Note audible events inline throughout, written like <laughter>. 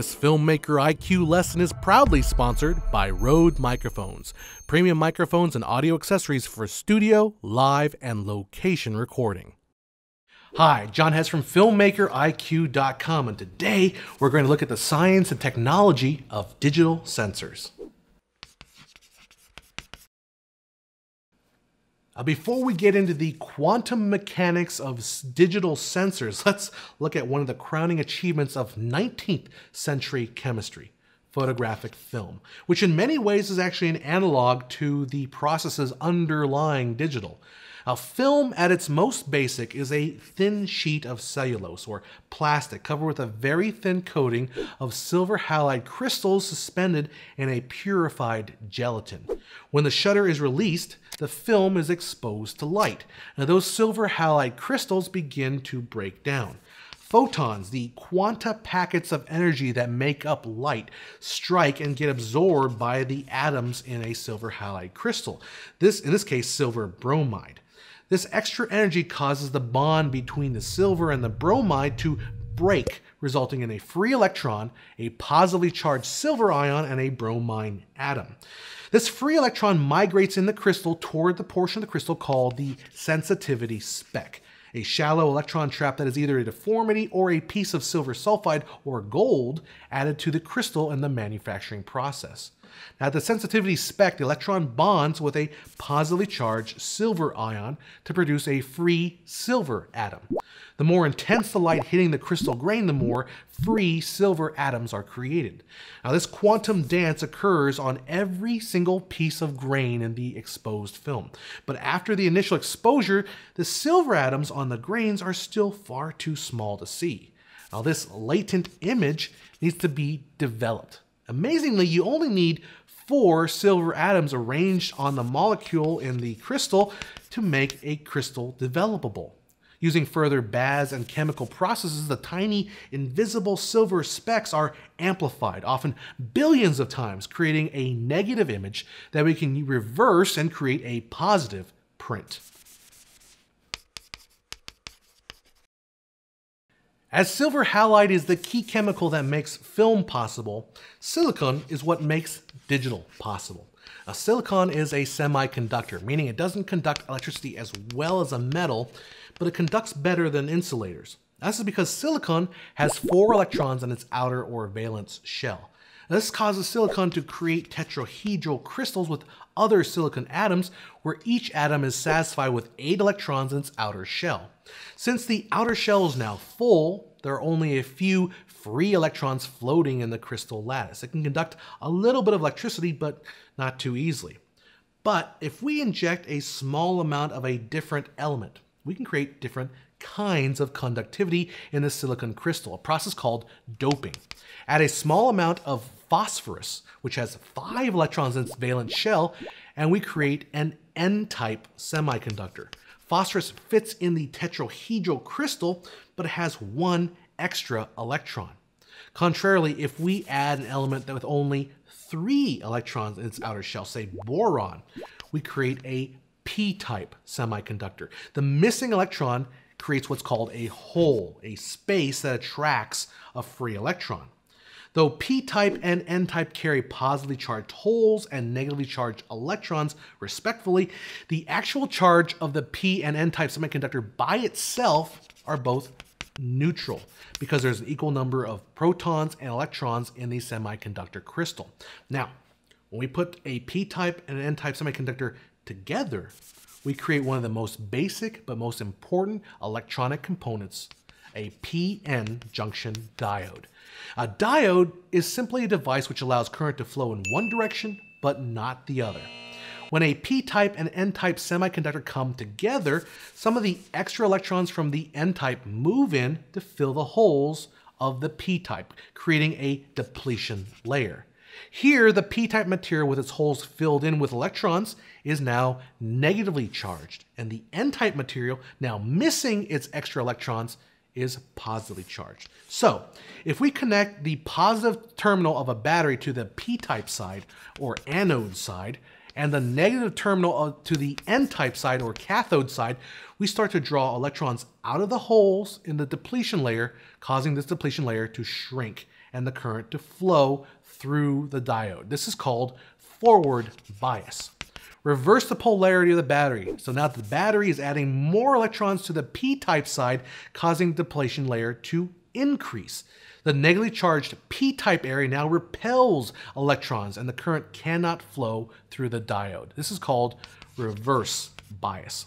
This Filmmaker IQ lesson is proudly sponsored by Rode Microphones, premium microphones and audio accessories for studio, live, and location recording. Hi, John Hess from FilmmakerIQ.com, and today we're going to look at the science and technology of digital sensors. Uh, before we get into the quantum mechanics of digital sensors, <laughs> let's look at one of the crowning achievements of 19th century chemistry photographic film, which in many ways is actually an analog to the processes underlying digital. A film at its most basic is a thin sheet of cellulose or plastic covered with a very thin coating of silver halide crystals suspended in a purified gelatin. When the shutter is released, the film is exposed to light. Now those silver halide crystals begin to break down. Photons, the quanta packets of energy that make up light, strike and get absorbed by the atoms in a silver halide crystal. This, in this case, silver bromide. This extra energy causes the bond between the silver and the bromide to break, resulting in a free electron, a positively charged silver ion, and a bromine atom. This free electron migrates in the crystal toward the portion of the crystal called the sensitivity speck a shallow electron trap that is either a deformity or a piece of silver sulfide or gold added to the crystal in the manufacturing process. Now, the sensitivity speck, the electron bonds with a positively charged silver ion to produce a free silver atom. The more intense the light hitting the crystal grain, the more free silver atoms are created. Now, this quantum dance occurs on every single piece of grain in the exposed film. But after the initial exposure, the silver atoms on the grains are still far too small to see. Now, this latent image needs to be developed. Amazingly, you only need four silver atoms arranged on the molecule in the crystal to make a crystal developable. Using further baths and chemical processes, the tiny invisible silver specks are amplified, often billions of times, creating a negative image that we can reverse and create a positive print. As silver halide is the key chemical that makes film possible, silicon is what makes digital possible. A silicon is a semiconductor, meaning it doesn't conduct electricity as well as a metal, but it conducts better than insulators. This is because silicon has four electrons in its outer or valence shell. This causes silicon to create tetrahedral crystals with other silicon atoms, where each atom is satisfied with eight electrons in its outer shell. Since the outer shell is now full, there are only a few free electrons floating in the crystal lattice. It can conduct a little bit of electricity, but not too easily. But if we inject a small amount of a different element, we can create different kinds of conductivity in the silicon crystal, a process called doping. Add a small amount of phosphorus, which has five electrons in its valence shell, and we create an N-type semiconductor. Phosphorus fits in the tetrahedral crystal, but it has one extra electron. Contrarily, if we add an element that with only three electrons in its outer shell, say boron, we create a p-type semiconductor. The missing electron creates what's called a hole, a space that attracts a free electron. Though p-type and n-type carry positively charged holes and negatively charged electrons, respectively, the actual charge of the p and n-type semiconductor by itself are both neutral because there's an equal number of protons and electrons in the semiconductor crystal. Now, when we put a p-type and an n-type semiconductor together, we create one of the most basic but most important electronic components, a PN junction diode. A diode is simply a device which allows current to flow in one direction but not the other. When a p-type and n-type semiconductor come together, some of the extra electrons from the n-type move in to fill the holes of the p-type, creating a depletion layer. Here, the p-type material with its holes filled in with electrons is now negatively charged, and the n-type material, now missing its extra electrons, is positively charged. So, if we connect the positive terminal of a battery to the p-type side, or anode side, and the negative terminal to the n-type side or cathode side, we start to draw electrons out of the holes in the depletion layer, causing this depletion layer to shrink and the current to flow through the diode. This is called forward bias. Reverse the polarity of the battery. So now the battery is adding more electrons to the p-type side, causing the depletion layer to increase. The negatively charged p-type area now repels electrons and the current cannot flow through the diode. This is called reverse bias.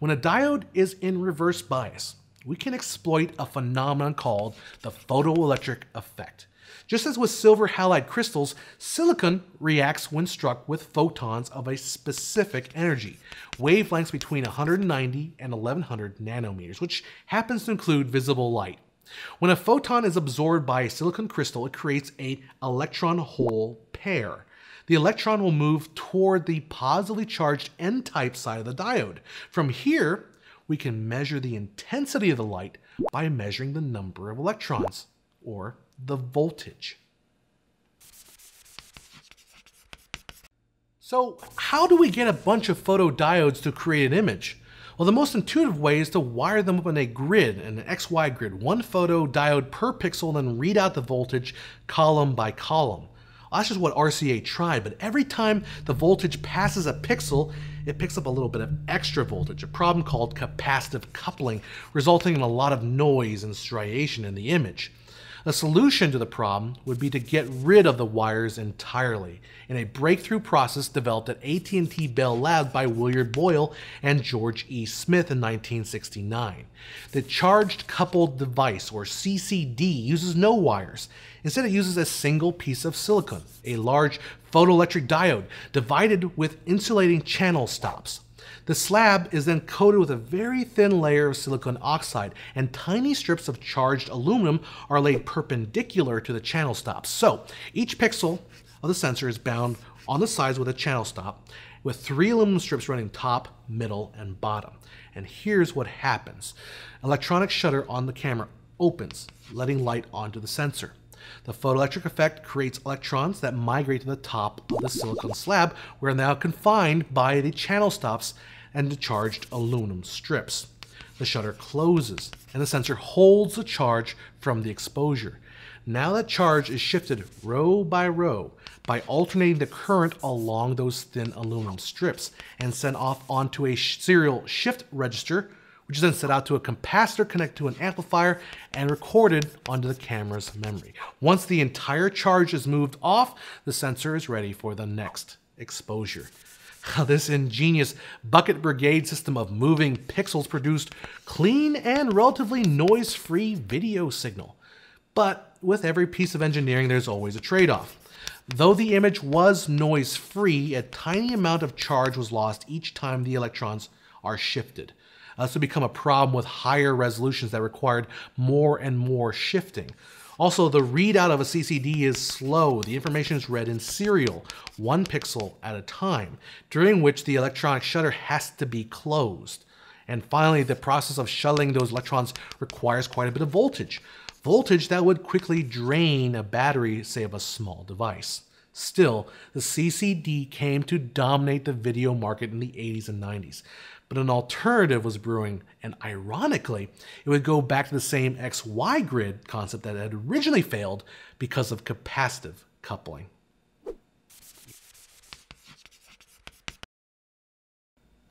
When a diode is in reverse bias, we can exploit a phenomenon called the photoelectric effect. Just as with silver halide crystals, silicon reacts when struck with photons of a specific energy, wavelengths between 190 and 1100 nanometers, which happens to include visible light. When a photon is absorbed by a silicon crystal, it creates a electron-hole pair. The electron will move toward the positively charged n-type side of the diode. From here, we can measure the intensity of the light by measuring the number of electrons, or the voltage. So how do we get a bunch of photodiodes to create an image? Well, the most intuitive way is to wire them up in a grid, an XY grid, one photodiode per pixel, then read out the voltage column by column. Well, that's just what RCA tried, but every time the voltage passes a pixel, it picks up a little bit of extra voltage, a problem called capacitive coupling, resulting in a lot of noise and striation in the image. A solution to the problem would be to get rid of the wires entirely in a breakthrough process developed at AT&T Bell Labs by Willard Boyle and George E. Smith in 1969. The Charged Coupled Device, or CCD, uses no wires. Instead, it uses a single piece of silicon, a large photoelectric diode divided with insulating channel stops. The slab is then coated with a very thin layer of silicon oxide, and tiny strips of charged aluminum are laid perpendicular to the channel stops. So each pixel of the sensor is bound on the sides with a channel stop, with three aluminum strips running top, middle, and bottom. And here's what happens. Electronic shutter on the camera opens, letting light onto the sensor. The photoelectric effect creates electrons that migrate to the top of the silicon slab, where they're now confined by the channel stops and the charged aluminum strips. The shutter closes, and the sensor holds the charge from the exposure. Now that charge is shifted row by row by alternating the current along those thin aluminum strips and sent off onto a serial shift register, which is then set out to a capacitor connected to an amplifier and recorded onto the camera's memory. Once the entire charge is moved off, the sensor is ready for the next exposure. This ingenious bucket brigade system of moving pixels produced clean and relatively noise-free video signal. But with every piece of engineering, there's always a trade-off. Though the image was noise-free, a tiny amount of charge was lost each time the electrons are shifted. Uh, this would become a problem with higher resolutions that required more and more shifting. Also, the readout of a CCD is slow. The information is read in serial, one pixel at a time, during which the electronic shutter has to be closed. And finally, the process of shuttling those electrons requires quite a bit of voltage. Voltage that would quickly drain a battery, say, of a small device. Still, the CCD came to dominate the video market in the 80s and 90s but an alternative was brewing, and ironically, it would go back to the same XY grid concept that had originally failed because of capacitive coupling.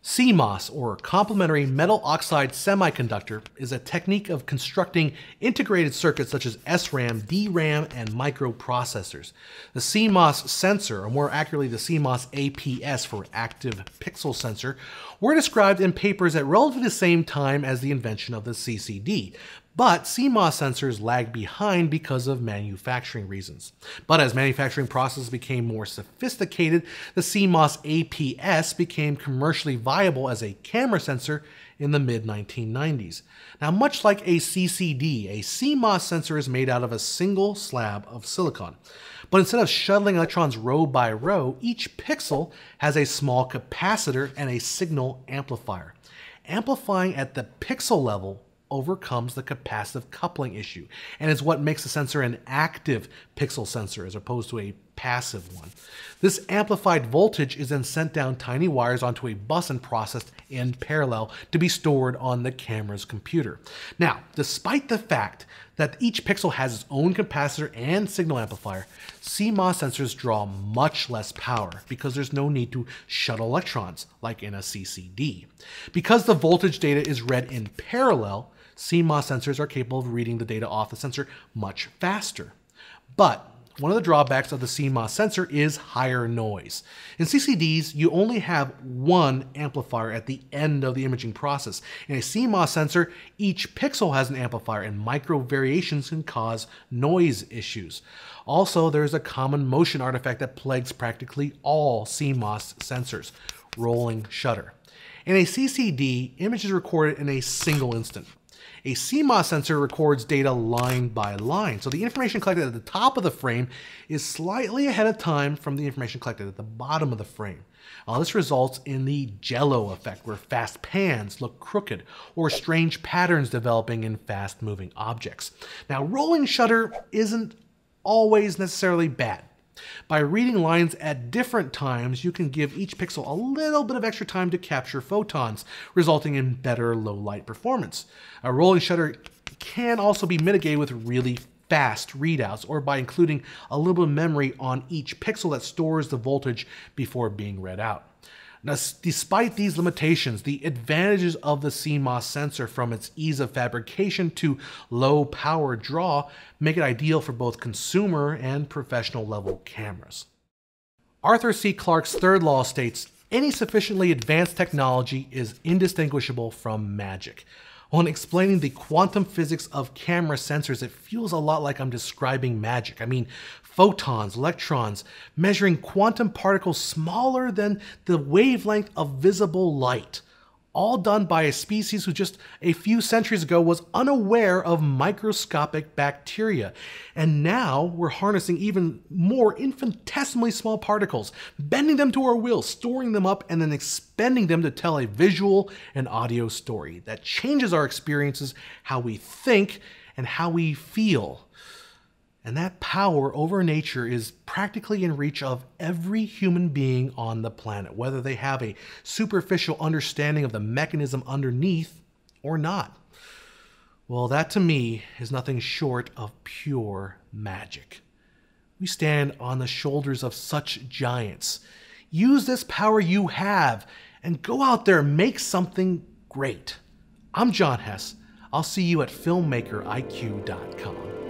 CMOS, or complementary metal oxide semiconductor, is a technique of constructing integrated circuits such as SRAM, DRAM, and microprocessors. The CMOS sensor, or more accurately the CMOS APS for active pixel sensor, were described in papers at relatively the same time as the invention of the CCD, but CMOS sensors lagged behind because of manufacturing reasons. But as manufacturing processes became more sophisticated, the CMOS APS became commercially viable as a camera sensor in the mid 1990s. Now, much like a CCD, a CMOS sensor is made out of a single slab of silicon. But instead of shuttling electrons row by row, each pixel has a small capacitor and a signal amplifier. Amplifying at the pixel level overcomes the capacitive coupling issue and is what makes the sensor an active pixel sensor as opposed to a passive one. This amplified voltage is then sent down tiny wires onto a bus and processed in parallel to be stored on the camera's computer. Now, despite the fact that each pixel has its own capacitor and signal amplifier, CMOS sensors draw much less power because there's no need to shuttle electrons like in a CCD. Because the voltage data is read in parallel, CMOS sensors are capable of reading the data off the sensor much faster. But one of the drawbacks of the CMOS sensor is higher noise. In CCDs, you only have one amplifier at the end of the imaging process. In a CMOS sensor, each pixel has an amplifier and micro variations can cause noise issues. Also, there's a common motion artifact that plagues practically all CMOS sensors, rolling shutter. In a CCD, image is recorded in a single instant. A CMOS sensor records data line by line, so the information collected at the top of the frame is slightly ahead of time from the information collected at the bottom of the frame. Uh, this results in the jello effect, where fast pans look crooked, or strange patterns developing in fast moving objects. Now, rolling shutter isn't always necessarily bad. By reading lines at different times, you can give each pixel a little bit of extra time to capture photons, resulting in better low light performance. A rolling shutter can also be mitigated with really fast readouts or by including a little bit of memory on each pixel that stores the voltage before being read out. Now, despite these limitations, the advantages of the CMOS sensor from its ease of fabrication to low power draw make it ideal for both consumer and professional level cameras. Arthur C. Clarke's third law states, any sufficiently advanced technology is indistinguishable from magic. When explaining the quantum physics of camera sensors, it feels a lot like I'm describing magic. I mean, photons, electrons, measuring quantum particles smaller than the wavelength of visible light all done by a species who just a few centuries ago was unaware of microscopic bacteria. And now we're harnessing even more infinitesimally small particles, bending them to our will, storing them up, and then expending them to tell a visual and audio story that changes our experiences, how we think, and how we feel. And that power over nature is practically in reach of every human being on the planet, whether they have a superficial understanding of the mechanism underneath or not. Well, that to me is nothing short of pure magic. We stand on the shoulders of such giants. Use this power you have and go out there and make something great. I'm John Hess. I'll see you at filmmakeriq.com.